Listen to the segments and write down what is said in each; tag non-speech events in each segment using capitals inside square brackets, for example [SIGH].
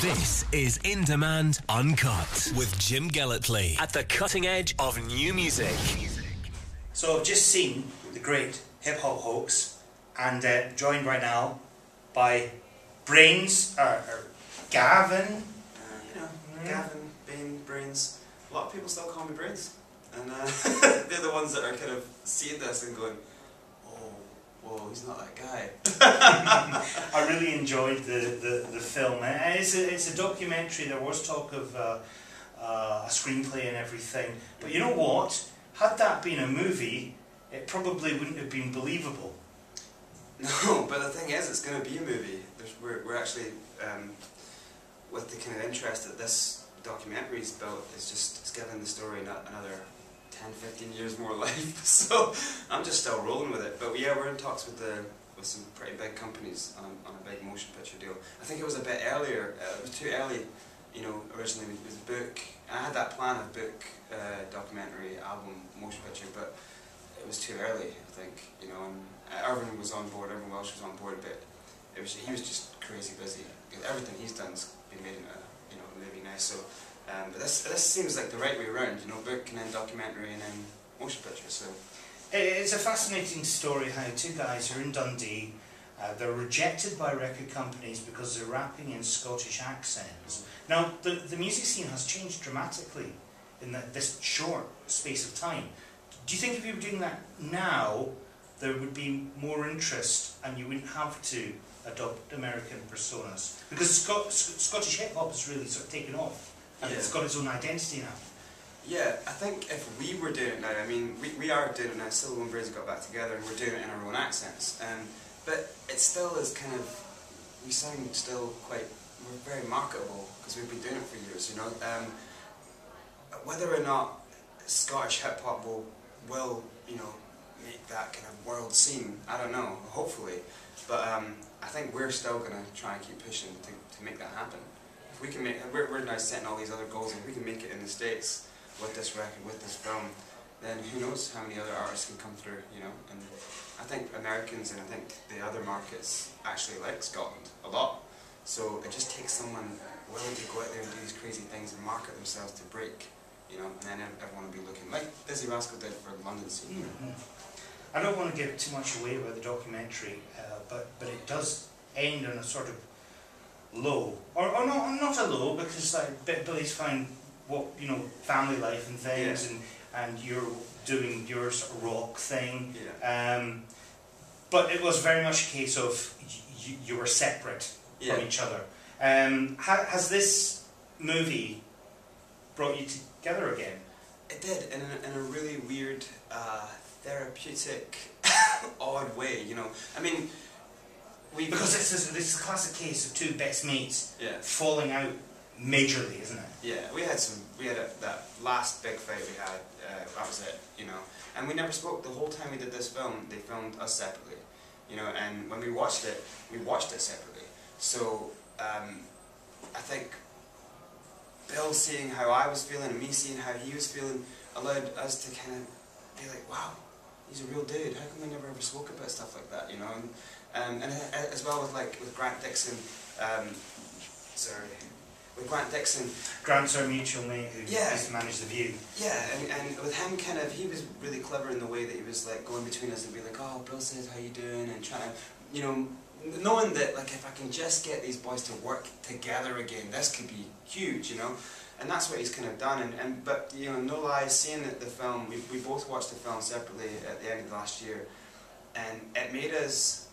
This is In Demand Uncut with Jim Gellatly at the cutting edge of new music. So I've just seen the great hip hop hoax, and uh, joined right now by Brains or, or Gavin. Uh, you know, Gavin, Bain, Brains. A lot of people still call me Brains. And uh, [LAUGHS] they're the ones that are kind of seeing this and going, whoa, he's not that guy. [LAUGHS] I really enjoyed the, the, the film. And it's a, it's a documentary. There was talk of uh, uh, a screenplay and everything. But you know what? Had that been a movie, it probably wouldn't have been believable. [LAUGHS] No, but the thing is, it's going to be a movie. There's, we're, we're actually, um, with the kind of interest that this documentary's built, it's just it's given the story not another 10, 15 years more [LAUGHS] life. So I'm just still rolling with it. But yeah, we're in talks with the with some pretty big companies on, on a big motion picture deal. I think it was a bit earlier. Uh, it was too early. You know, originally it was a book. I had that plan of book, uh, documentary, album, motion picture, but it was too early. I think you know, and Irvine was on board. Irvine Welsh was on board, but it was he was just crazy busy. Everything he's done's been made into you know movie now. So, um, but this this seems like the right way around. You know, book and then documentary and then motion picture. So. It's a fascinating story how two guys are in Dundee. Uh, they're rejected by record companies because they're rapping in Scottish accents. Now, the, the music scene has changed dramatically in the, this short space of time. Do you think if you were doing that now, there would be more interest and you wouldn't have to adopt American personas? Because Scot- Scottish hip hop has really sort of taken off and Yeah. it's got its own identity now. Yeah, I think if we were doing it now, I mean, we, we are doing it now, Silibil N' Brains got back together and we're doing it in our own accents. Um, but it still is kind of, we sound still quite, we're very marketable because we've been doing it for years, you know. Um, whether or not Scottish hip hop will, will, you know, make that kind of world scene, I don't know, hopefully. But um, I think we're still going to try and keep pushing to, to make that happen. We can make, we're, we're now setting all these other goals, and if we can make it in the States, with this record, with this film, then who knows how many other artists can come through, you know? And I think Americans and I think the other markets actually like Scotland a lot. So it just takes someone willing to go out there and do these crazy things and market themselves to break, you know, and then everyone will be looking like Dizzee Rascal did for London scene. I don't want to give too much away about the documentary, uh, but but it does end on a sort of low, or, or not not a low because like Bi- Billy's found what you know family life and things, Yeah. and and you're doing your sort of rock thing. Yeah. Um, but it was very much a case of y- y- you were separate Yeah. from each other. Um, ha- has this movie brought you together again? It did, in a, in a really weird, uh, therapeutic, [LAUGHS] odd way, you know. I mean, we Because this is this is a classic case of two best mates yeah. falling out majorly, isn't it? Yeah, we had some. We had a, that last big fight we had. Uh, that was it, you know. And we never spoke the whole time we did this film. They filmed us separately, you know. And when we watched it, we watched it separately. So um, I think Bill seeing how I was feeling and me seeing how he was feeling allowed us to kind of be like, wow, he's a real dude. How come we never ever spoke about stuff like that, you know? And um, and uh, as well with like with Grant Dixon. Um, sorry. With Grant Dixon, Grant's our mutual mate who Yeah. used to manage the view. yeah, and, and with him, kind of, he was really clever in the way that he was like going between us and be like, "Oh, Bill says, how you doing?" and trying to, you know, knowing that like if I can just get these boys to work together again, this could be huge, you know, and that's what he's kind of done. And, and but you know, no lies, seeing that the film, we we both watched the film separately at the end of last year, and it made us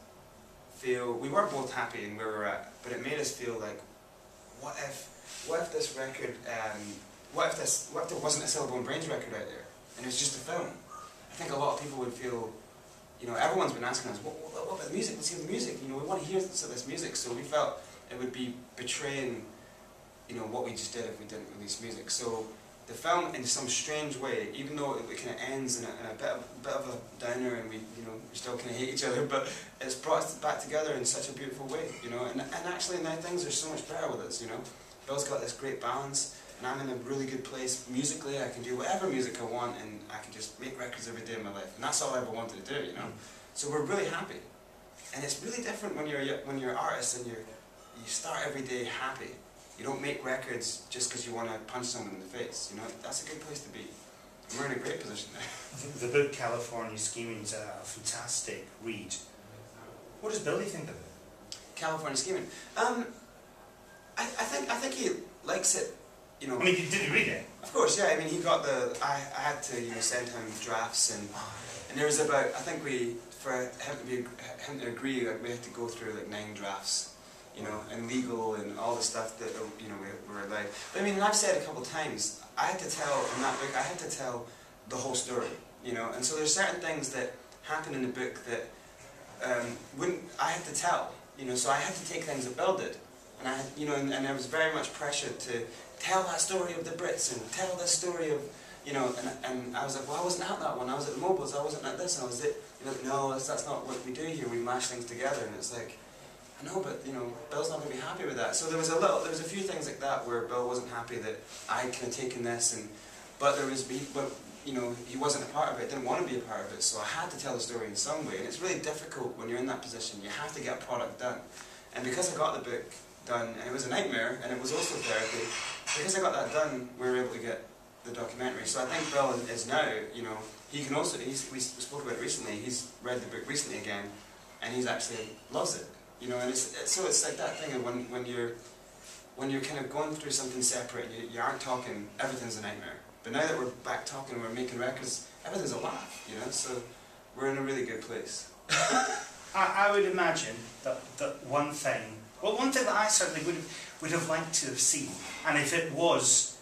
feel we were both happy in where we we're at, but it made us feel like, what if, what if this record, um, what if this, what if there wasn't a Silibil N' Brains record out there, and it was just a film? I think a lot of people would feel, you know, everyone's been asking us, what, what, what about the music? Let's hear the music. You know, we want to hear of this music, so we felt it would be betraying, you know, what we just did if we didn't release music. So the film, in some strange way, even though it, kind of ends in a, in a bit, of, bit of a downer, and we, you know, we still kind of hate each other, [LAUGHS] but it's brought us back together in such a beautiful way, you know. And, and actually now things are so much better with us, you know. Bill's got this great balance, and I'm in a really good place musically. I can do whatever music I want, and I can just make records every day of my life, and that's all I ever wanted to do, you know. So we're really happy, and it's really different when you're when you're artists and you you start every day happy, You don't make records just because you want to punch someone in the face. You know, that's a good place to be. And we're in a great position there. [LAUGHS] The book California Schemin' is a fantastic read. What does Billy think of it? California Schemin'. Um, I, I think I think he likes it. You know, I mean, did you read it? Of course, yeah. I mean, he got the. I, I had to, you know, send him drafts, and and there was about. I think we for him to be him to agree, like we had to go through like nine drafts, you know, and legal and all the stuff that you know we were like. But I mean, and I've said a couple times, I had to tell in that book, I had to tell the whole story, you know, and so there's certain things that happen in the book that um, wouldn't I had to tell, you know, so I had to take things that Bill did, and I, you know, and, and there was very much pressure to tell that story of the Brits and tell the story of, you know, and, and I was like, well, I wasn't at that one. I was at the MOBOs. I wasn't at this. And I was at, you know, no, that's, that's not what we do here. We mash things together. And it's like, I know, but you know, Bill's not going to be happy with that. So there was a little, there was a few things like that where Bill wasn't happy that I kind of taken this, and but there was, but you know, he wasn't a part of it. Didn't want to be a part of it. So I had to tell the story in some way. And it's really difficult when you're in that position. You have to get a product done. And because I got the book done, and it was a nightmare, and it was also therapy because I got that done, we were able to get the documentary. So I think Bill is now, you know, he can also, he's, we spoke about it recently, he's read the book recently again, and he's actually loves it. You know, and it's, so it's like that thing of when, when you're when you're kind of going through something separate, you, you aren't talking, everything's a nightmare. But now that we're back talking and we're making records, everything's a laugh, you know, so we're in a really good place. [LAUGHS] I, I would imagine that, that one thing, well, one thing that I certainly would have, would have liked to have seen, and if it was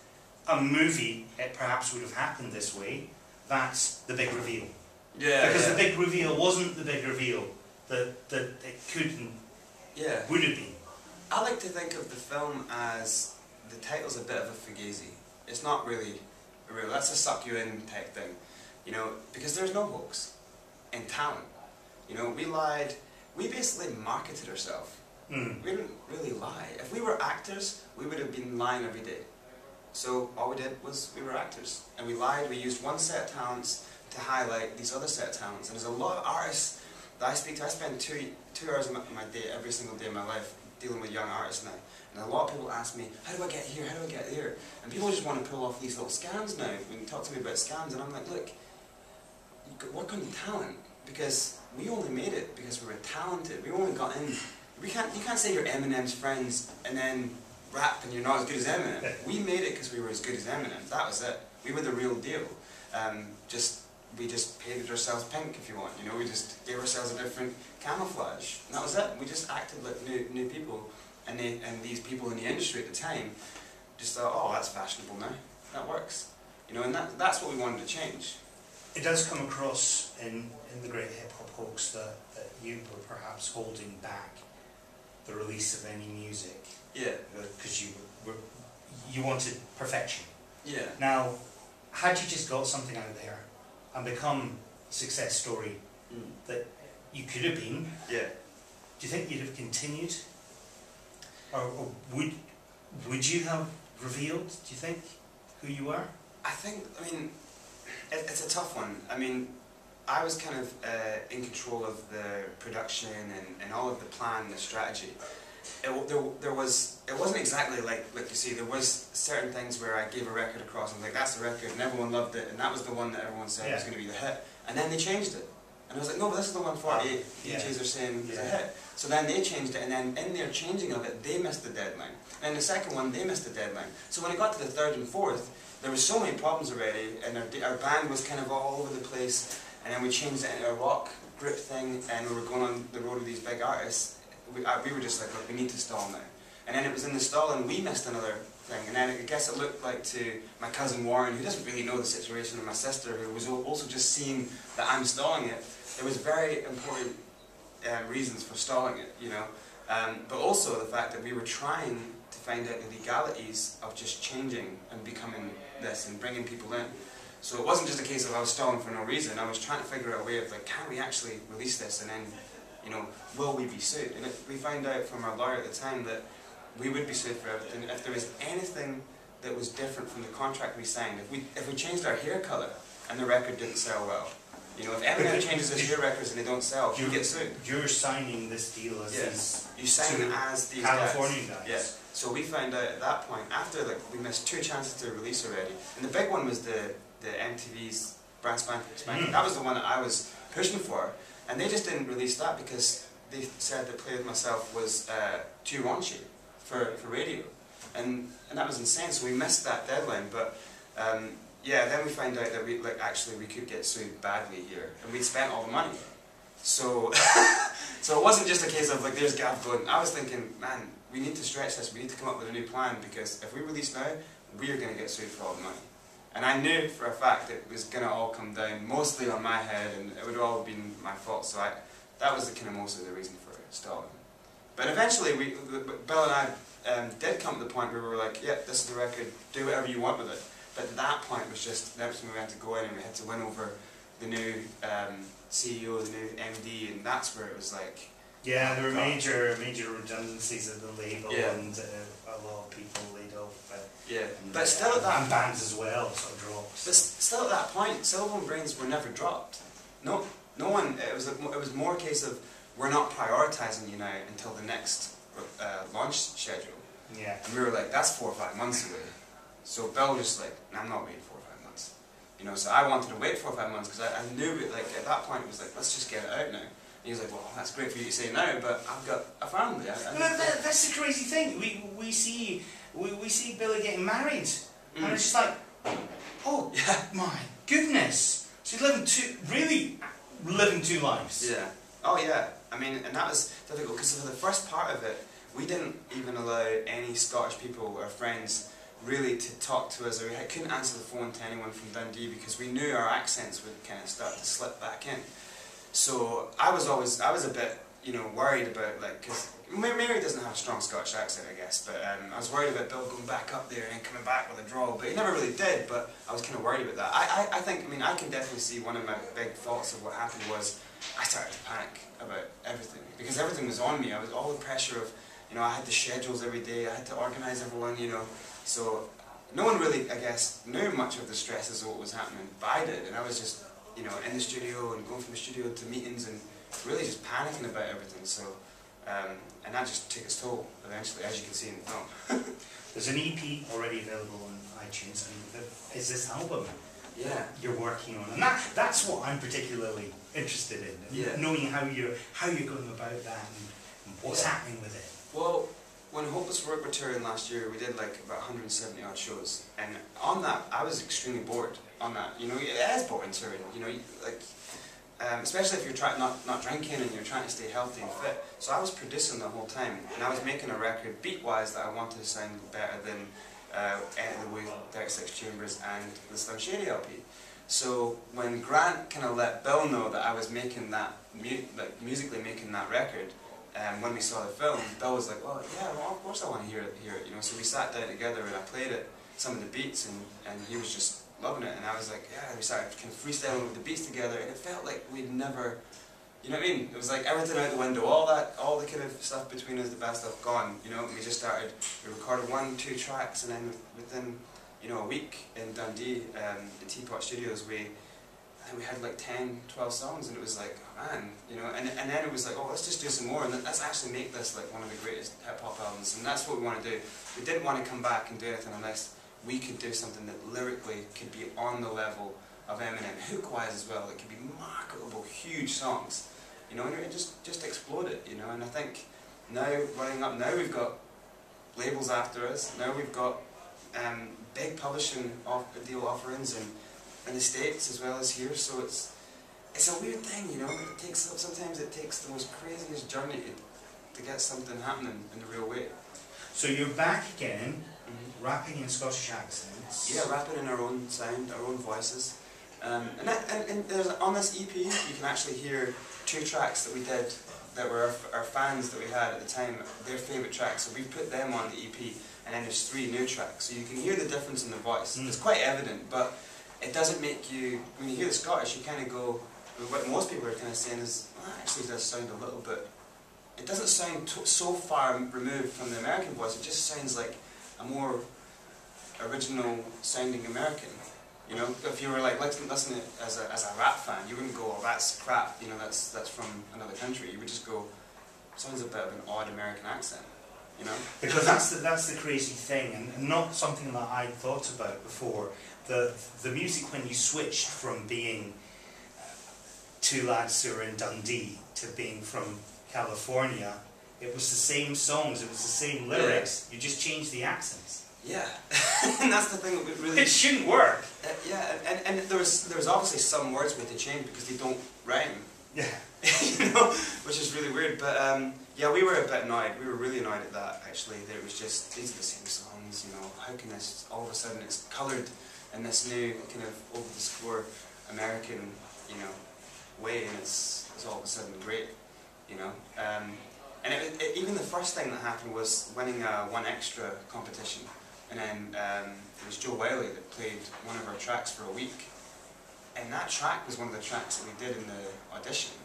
a movie, it perhaps would have happened this way, that's the big reveal. Yeah, because yeah. the big reveal wasn't the big reveal that, that it could and yeah. would have been. I like to think of the film as the title's a bit of a fugazi. It's not really real. That's a suck you in type thing, you know, because there's no hoax in talent. You know, we lied. We basically marketed ourselves. Mm. We didn't really lie. If we were actors, we would have been lying every day. So all we did was we were actors, and we lied. We used one set of talents to highlight these other set of talents. And there's a lot of artists that I speak to. I spend two two hours of my, my day every single day of my life dealing with young artists now. And a lot of people ask me, how do I get here? How do I get here? And people just want to pull off these little scams now. When you talk to me about scams, and I'm like, look, work on your talent because we only made it because we were talented. We only got in. We can't. You can't say you're Eminem's friends and then rap and you're not as good as Eminem. [LAUGHS] We made it because we were as good as Eminem. That was it. We were the real deal. Um, just we just painted ourselves pink, if you want. You know, we just gave ourselves a different camouflage. And that was it. We just acted like new new people, and they and these people in the industry at the time just thought, oh, that's fashionable now. That works. You know, and that that's what we wanted to change. It does come across in, in the great hip hop hoax that, that you were perhaps holding back the release of any music Yeah. Uh, because you were, were you wanted perfection. Yeah. Now, had you just got something out of there and become a success story Mm. that you could have been, Yeah. do you think you'd have continued? Or, or would would you have revealed, do you think, who you are? I think, I mean, it, it's a tough one. I mean, I was kind of uh, in control of the production and, and all of the plan, the strategy. It, there, there was, it wasn't exactly like, like you see, there was certain things where I gave a record across and was like, that's the record, and everyone loved it, and that was the one that everyone said was going to be the hit. And then they changed it. And I was like, no, but this is the one 48 Yeah. DJs are saying is a hit. So then they changed it, and then in their changing of it, they missed the deadline. And the second one, they missed the deadline. So when it got to the third and fourth, there was so many problems already, and our, our band was kind of all over the place. And then we changed it into a rock group thing, and we were going on the road with these big artists. We, uh, we were just like, look, we need to stall now. And then it was in the stall, and we missed another thing. And then I guess it looked like to my cousin Warren, who doesn't really know the situation, and my sister, who was also just seeing that I'm stalling it. There was very important um, reasons for stalling it, you know. Um, but also the fact that we were trying to find out the legalities of just changing and becoming this and bringing people in. So it wasn't just a case of I was stalling for no reason. I was trying to figure out a way of like, can we actually release this and then, you know, will we be sued? And it, we found out from our lawyer at the time that we would be sued for everything if there was anything that was different from the contract we signed. If we if we changed our hair color and the record didn't sell well, You know, if Eminem [LAUGHS] changes his hair records and they don't sell, You're- gets sued. You're signing this deal as Yeah. these You sign as these Californian guys. guys. Yeah. So we found out at that point, after like we missed two chances to release already, and the big one was the the MTV's Brand. Spanking. Mm. That was the one that I was pushing for, and they just didn't release that because they said that Play with Myself was uh, too raunchy for, for radio, and and that was insane. So we missed that deadline, but. Um, yeah, then we found out that we like actually we could get sued badly here, and we'd spent all the money. So, [LAUGHS] so it wasn't just a case of like there's Gav going. I was thinking, man, we need to stretch this. We need to come up with a new plan because if we release now, we are going to get sued for all the money. And I knew for a fact it was going to all come down mostly on my head, and it would all have been my fault. So I, that was the kind of most of the reason for stalling. But eventually, we, Bill and I um, did come to the point where we were like, yeah, this is the record. Do whatever you want with it. But at that point was just that's when we had to go in and we had to win over the new um, CEO, the new MD, and that's where it was like, Yeah, there were major major redundancies at the label Yeah. and uh, a lot of people laid off. But, yeah. But still at that and bands as well sort of dropped. but still at that point, Silibil Brains were never dropped. No, no one. It was a, it was more a case of we're not prioritizing you now until the next uh, launch schedule. Yeah. And we were like, that's four or five months away. So Bill was just like, I'm not waiting four or five months. You know, so I wanted to wait four or five months because I, I knew it, like, at that point it was like, let's just get it out now. And he was like, well, that's great for you to say now, but I've got a family. I, I But that, that's the crazy thing. We we see we, we see Billy getting married, and Mm. it's just like, oh [LAUGHS] Yeah. my goodness. So he's living two really living two lives. Yeah. Oh yeah. I mean, and that was difficult because for the first part of it, we didn't even allow any Scottish people or friends really to talk to us, or we couldn't answer the phone to anyone from Dundee because we knew our accents would kind of start to slip back in. So I was always, I was a bit, you know, worried about like, because Mary doesn't have a strong Scottish accent, I guess, but um, I was worried about Bill going back up there and coming back with a draw, but he never really did. But I was kind of worried about that. I, I, I think, I mean, I can definitely see one of my big thoughts of what happened was I started to panic about everything because everything was on me. I was all the pressure of, you know, I had the schedules every day. I had to organise everyone, you know. So no one really, I guess, knew much of the stresses of what was happening, but I did, and I was just, you know, in the studio and going from the studio to meetings and really just panicking about everything. So, um, and that just took its toll eventually, as you can see in the film. [LAUGHS] There's an EP already available on iTunes, and the, is this album Yeah. you're working on, and that that's what I'm particularly interested in. Yeah. Knowing how you're how you're going about that and, and what's Yeah. happening with it. Well, when Hopeless Heroic touring last year, we did like about 170 odd shows, and on that, I was extremely bored. On that, you know, it is boring touring. You know, like, um, especially if you're trying not not drinking and you're trying to stay healthy and fit. So I was producing the whole time, and I was making a record beat-wise that I wanted to sound better than uh, Enter the Wu-Tang, 36 Chambers, and the Slim Shady LP. So when Grant kind of let Bill know that I was making that, mu- like musically making that record, um, when we saw the film, Bill was like, "Well, yeah, well, of course I want to hear it, hear it." You know, so we sat down together and I played it, some of the beats, and, and he was just loving it, and I was like, "Yeah." We started kind of freestyling with the beats together, and it felt like we'd never, you know what I mean? It was like everything out the window, all that, all the kind of stuff between us, the bad stuff gone. You know, we just started. We recorded one, two tracks, and then within, you know, a week in Dundee, um, Teapot Studios, we. Think we had like 10, 12 songs, and it was like, oh man, you know, and, and then it was like, oh, let's just do some more, and let's actually make this like one of the greatest hip hop albums, and that's what we want to do. We didn't want to come back and do anything unless we could do something that lyrically could be on the level of Eminem, hook-wise as well. It could be marketable, huge songs, you know, and it just just exploded, you know. And I think now running up, now we've got labels after us. Now we've got um, big publishing deal offerings and in the states as well as here. So it's it's a weird thing, you know. It takes sometimes it takes the most craziest journey to, to get something happening in the real way. So you're back again, rapping in Scottish accents. Yeah, rapping in our own sound, our own voices. Um, and, that, and, and there's, on this EP, you can actually hear two tracks that we did that were our, our fans that we had at the time, their favourite tracks. So we put them on the EP, and then there's three new tracks. So you can hear the difference in the voice. Mm. It's quite evident, but it doesn't make you, when you hear the Scottish, you kind of go, what most people are kind of saying is, well, that actually does sound a little bit, it doesn't sound so far removed from the American voice, it just sounds like a more original sounding American. You know, if you were like listening, listening as a, as a rap fan, you wouldn't go, oh, that's crap, you know, that's, that's from another country. You would just go, sounds a bit of an odd American accent, you know? Because that's the, that's the crazy thing, and, and not something that I'd thought about before. The, the music, when you switched from being uh, two lads who are in Dundee to being from California, it was the same songs, it was the same lyrics, you just changed the accents. Yeah, [LAUGHS] and that's the thing that really. It shouldn't work. Uh, yeah, and, and there was there was obviously some words we had to change because they don't rhyme. Yeah. [LAUGHS] you know, which is really weird. But um, yeah, we were a bit annoyed. We were really annoyed at that actually. That it was just these are the same songs. You know, how can this all of a sudden it's coloured in this new kind of over the score American you know way, and it's it's all of a sudden great. You know. Um, and it, it, even the first thing that happened was winning a 1Xtra competition. And then um, it was Jo Whiley that played one of our tracks for a week. And that track was one of the tracks that we did in the audition.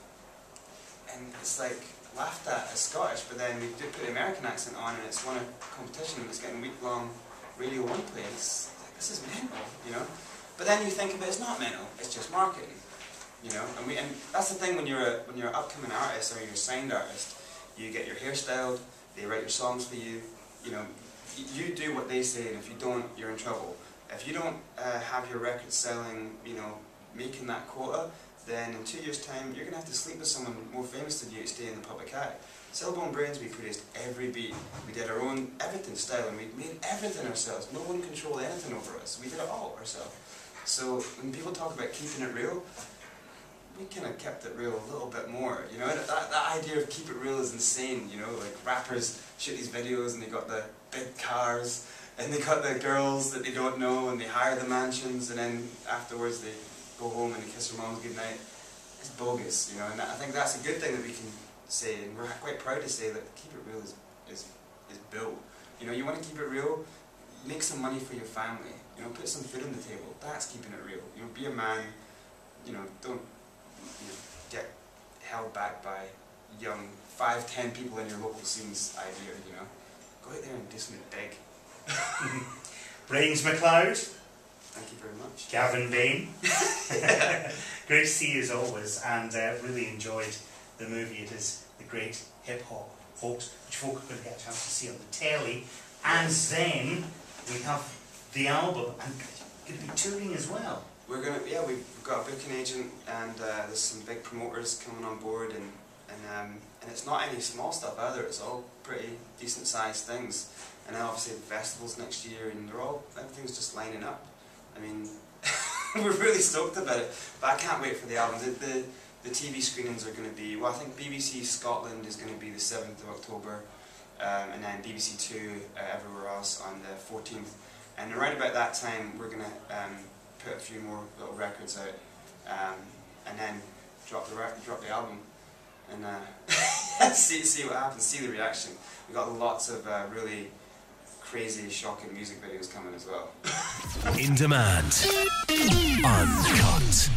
And it's like laughed at as Scottish, but then we did put the American accent on and it's won a competition and it's getting week-long Radio 1 plays. Like, this is mental, you know? But then you think of it, it's not mental, it's just marketing. You know, and we and that's the thing when you're a when you're an upcoming artist or you're a signed artist, you get your hair styled, they write your songs for you, you know, you do what they say, and if you don't, you're in trouble. If you don't uh, have your record selling, you know, making that quota, then in two years' time, you're going to have to sleep with someone more famous than you to stay in the public eye. Silibil Brains, we produced every beat. We did our own everything style, and we made everything ourselves. No one controlled anything over us. We did it all ourselves. So when people talk about keeping it real, we kind of kept it real a little bit more. You know, that, that idea of keep it real is insane. You know, like rappers shoot these videos and they got the big cars and they got the girls that they don't know and they hire the mansions and then afterwards they go home and kiss their moms goodnight. It's bogus, you know, and I think that's a good thing that we can say and we're quite proud to say that keep it real is, is, is built. You know, you want to keep it real, make some money for your family, you know, put some food on the table. That's keeping it real. You know, be a man, you know, don't you know, get held back by young five, ten people in your local scene's idea, you know. Go out there and do something big. [LAUGHS] Brains McLeod. Very much. Gavin Bain. [LAUGHS] [LAUGHS] great to see you as always, and uh, really enjoyed the movie. It is the great hip hop hoax, which folk are going to get a chance to see on the telly. And then we have the album, and going to be touring as well. We're gonna, yeah, we've got a booking agent, and uh, there's some big promoters coming on board, and and um, and it's not any small stuff either. It's all pretty decent sized things. And then obviously the festivals next year, and they're all everything's just lining up. I mean, [LAUGHS] we're really stoked about it. But I can't wait for the album. The the, the TV screenings are going to be well. I think BBC Scotland is going to be the seventh of October, um, and then BBC Two uh, everywhere else on the fourteenth. And around about that time, we're going to um, put a few more little records out, um, and then drop the drop the album and uh, [LAUGHS] see, see what happens, see the reaction. We got lots of uh, really crazy, shocking music videos coming as well. In demand, uncut.